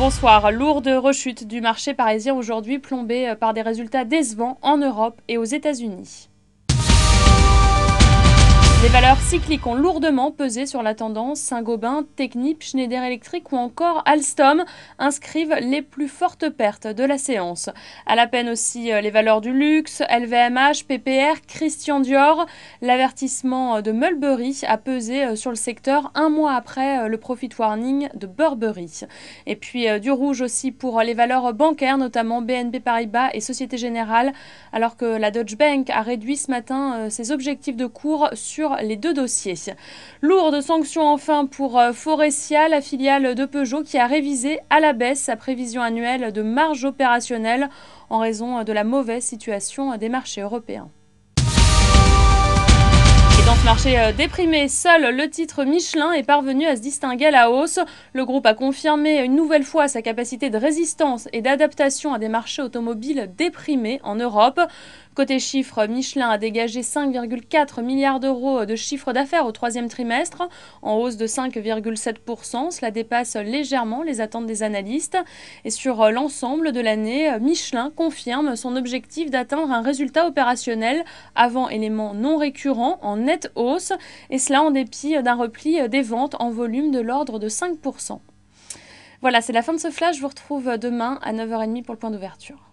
Bonsoir. Lourde rechute du marché parisien aujourd'hui plombée par des résultats décevants en Europe et aux États-Unis. Valeurs cycliques ont lourdement pesé sur la tendance. Saint-Gobain, Technip, Schneider Electric ou encore Alstom inscrivent les plus fortes pertes de la séance. À la peine aussi euh, les valeurs du luxe, LVMH, PPR, Christian Dior. L'avertissement de Mulberry a pesé euh, sur le secteur un mois après euh, le profit warning de Burberry. Et puis du rouge aussi pour les valeurs bancaires, notamment BNP Paribas et Société Générale, alors que la Deutsche Bank a réduit ce matin ses objectifs de cours sur les deux dossiers. Lourde sanction enfin pour euh, Forestia, la filiale de Peugeot qui a révisé à la baisse sa prévision annuelle de marge opérationnelle en raison de la mauvaise situation des marchés européens. Marché euh, déprimé, seul le titre Michelin est parvenu à se distinguer à la hausse. Le groupe a confirmé une nouvelle fois sa capacité de résistance et d'adaptation à des marchés automobiles déprimés en Europe. Côté chiffres, Michelin a dégagé 5,4 milliards d'euros de chiffre d'affaires au troisième trimestre, en hausse de 5,7%. Cela dépasse légèrement les attentes des analystes. Et sur l'ensemble de l'année, Michelin confirme son objectif d'atteindre un résultat opérationnel avant éléments non récurrents en net hausse, et cela en dépit d'un repli des ventes en volume de l'ordre de 5%. Voilà, c'est la fin de ce flash. Je vous retrouve demain à 9h30 pour le point d'ouverture.